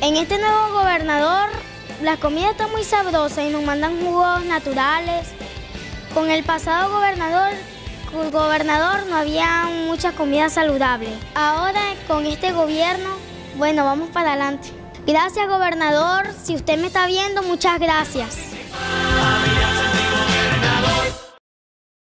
En este nuevo gobernador, la comida está muy sabrosa y nos mandan jugos naturales. Con el pasado gobernador, gobernador no había mucha comida saludable. Ahora con este gobierno, bueno, vamos para adelante. Gracias gobernador, si usted me está viendo, muchas gracias.